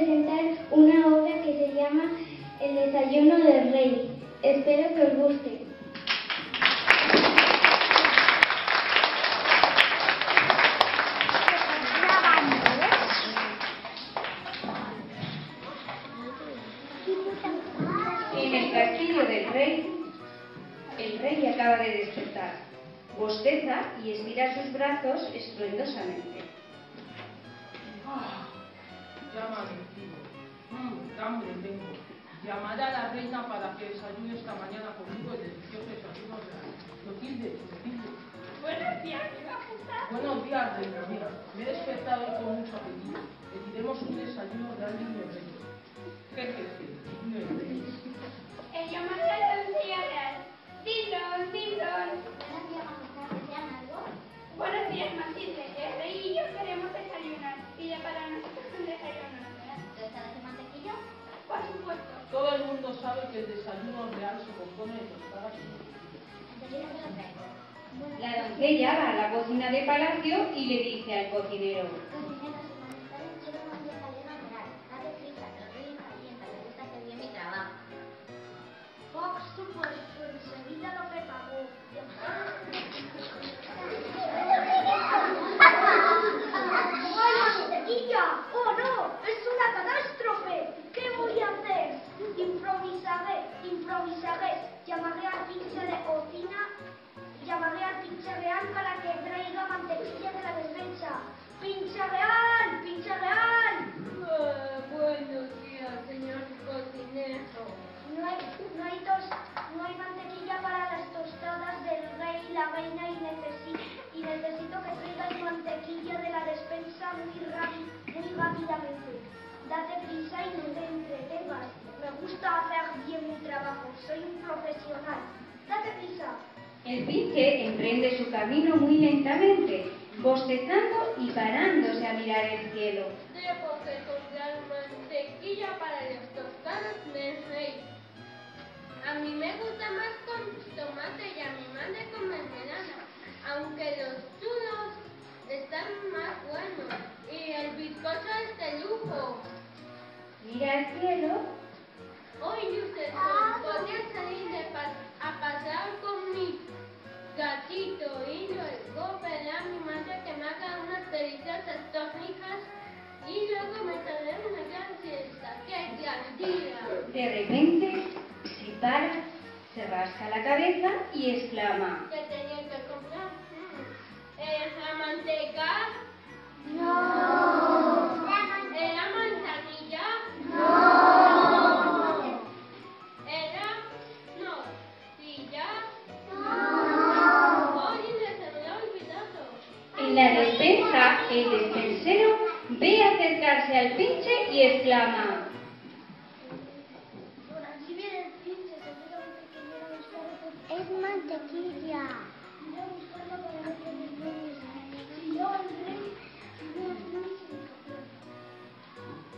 presentar una obra que se llama El desayuno del rey. Espero que os guste. En el castillo del rey, el rey acaba de despertar. Bosteza y estira sus brazos estruendosamente. Ah. Ah, ya amanecido. Mm, hambre tengo. Llamaré a la reina para que desayune esta mañana conmigo el delicioso desayuno real. Clotilde, Clotilde. Buenos días, ¿me Buenos días, reina mía. Me he despertado con mucho apetito. Pediremos un desayuno real de niño rey. ¿Qué jefe? Niño rey. El llamado de palacio y le dice al cocinero, Me gusta hacer bien mi trabajo. Soy un profesional. Date prisa. el pinche emprende su camino muy lentamente, bostezando y parándose a mirar el cielo. Debo de comprar mantequilla para las tostadas del rey. A mí me gusta más con tomate y a mi madre con mermelada, aunque los churros están más buenos Mira al cielo Hoy usted podría salir de pa- a pasar con mi gatito y luego veré a mi madre que me haga unas deliciosas torrijas y luego me daré una gran siesta. ¡Qué gran día! De repente se para, se rasca la cabeza y exclama, ¿Qué tenía que comprar? Mm, ¿Es la manteca? ¿Es la despensa, el despensero ve acercarse al pinche y exclama, Por aquí viene el pinche. Seguramente que viene a buscar Es mantequilla. Voy a buscarla para no tener niños. Si yo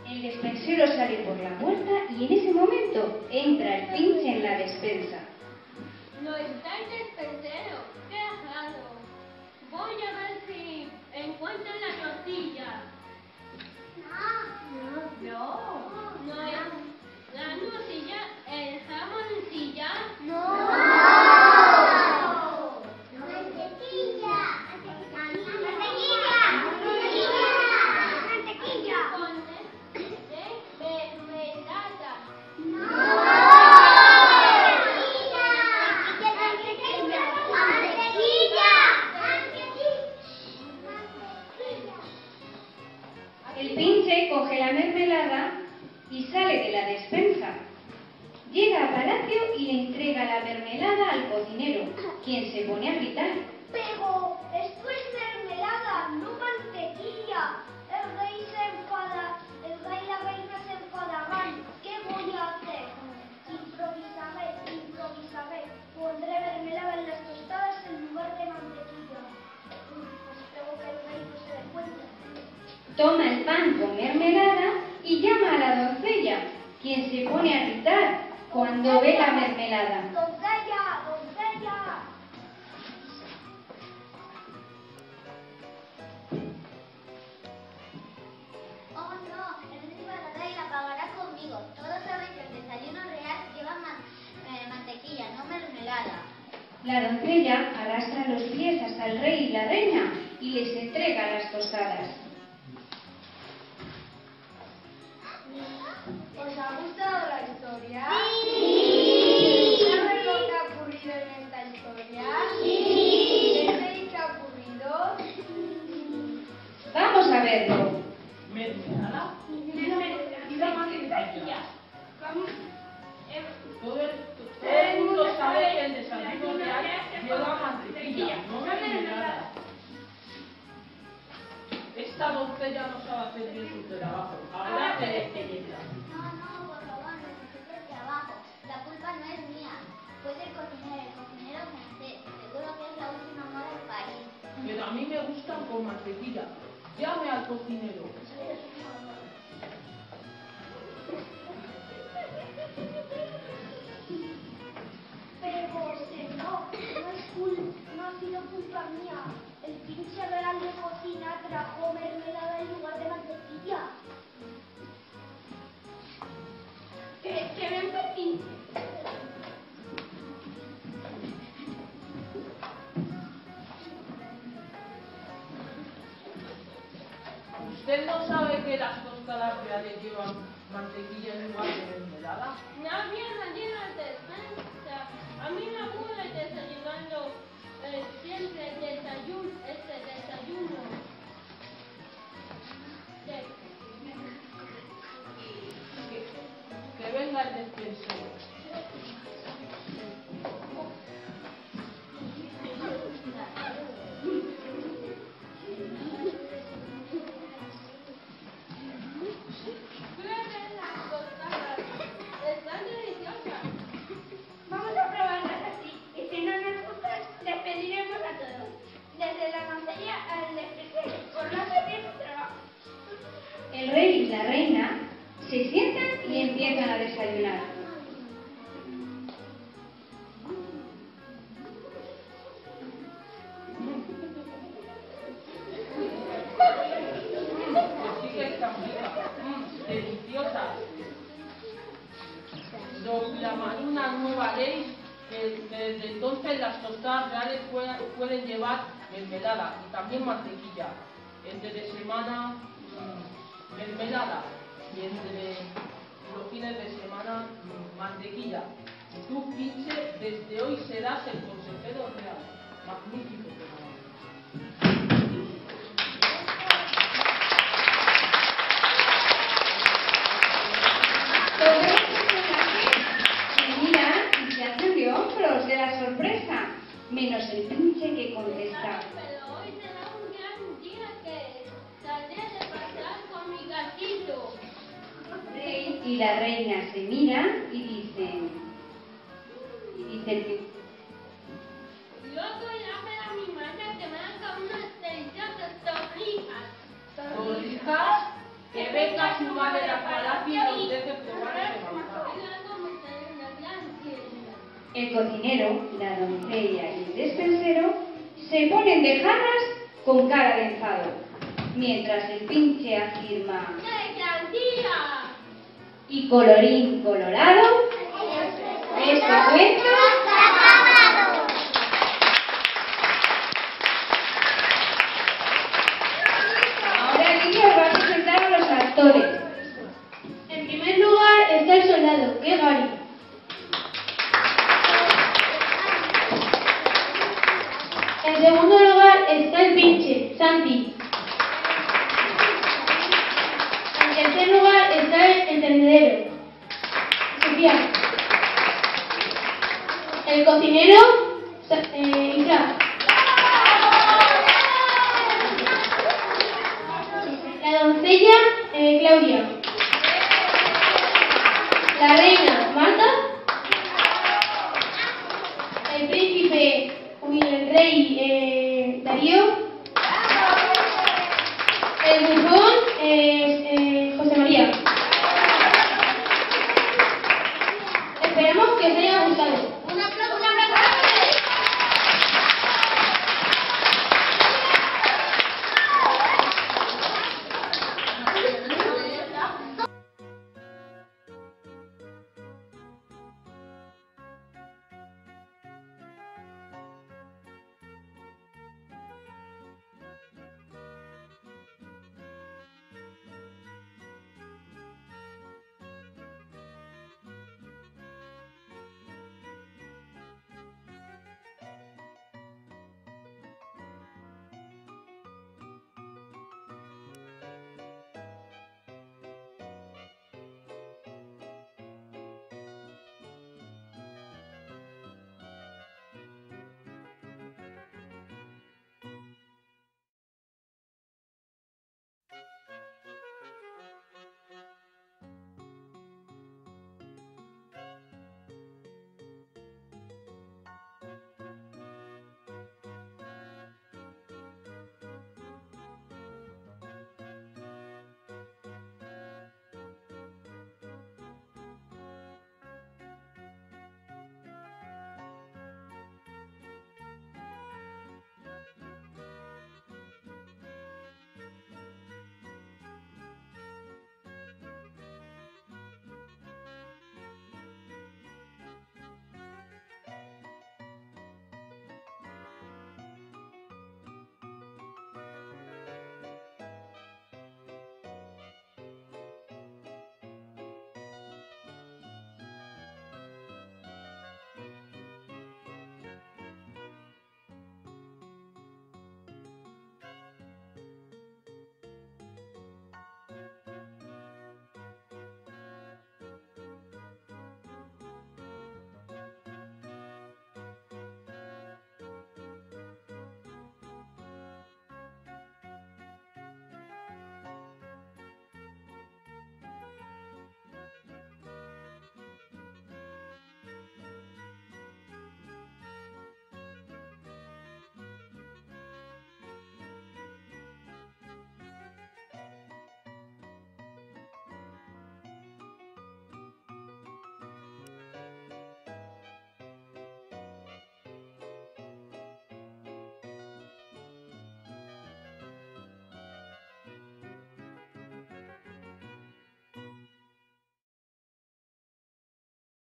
el despensero sale por la puerta y en ese momento entra el pinche en la despensa. No está el despensero. ¡Qué raro! Voy a encuentro la tortilla. toma el pan con mermelada y llama a la doncella, quien se pone a gritar cuando ve la mermelada. ¡Doncella! ¡Doncella! Oh no, el príncipe de la pagará conmigo. Todos saben que el desayuno real lleva eh, mantequilla, no mermelada. La doncella arrastra los pies hasta el rey y la reina y les entrega las tostadas. Esta doncella no sabe hacer bien su trabajo. Ahora que. No, no, por favor, necesito el trabajo. La culpa no es mía. Fue del cocinero, el cocinero francés. Seguro que es la última moda del país. Pero a mí me gustan con mantequilla. Llame al cocinero. Pero José, no, no es cul- no ha sido culpa mía. Real de cocina trajo mermelada en lugar de mantequilla. Que, que ven Pepín. ¿Usted no sabe que las tostadas reales llevan mantequilla en lugar de mermelada? Nadie, nadie nos despensa. A mí me aburre desayunando siempre desayuno, este desayuno. De- Que, venga el despensero. Mantequilla. Entre semana mm, mermelada y entre los fines de semana mm, mantequilla. Tú, pinche, desde hoy serás el consejero real. Magnífico menos el pinche que contesta. Y la reina se miran y dicen, y dicen que Luego iré a ver a mi madre que me haga unas deliciosas torrijas. Torrijas, que venga su madre al palacio y nos deje probar una el cocinero, la doncella y el despensero se ponen de jarras con cara de enfado, mientras el pinche afirma, ¡Qué gran día! Y colorín colorado, este cuento Ahora aquí os va a presentar a los actores. En primer lugar está el soldado, que Gary. En segundo lugar está el pinche, Santi. En tercer lugar está el entendedero, Sofía. El cocinero, eh. La doncella, eh, Claudia.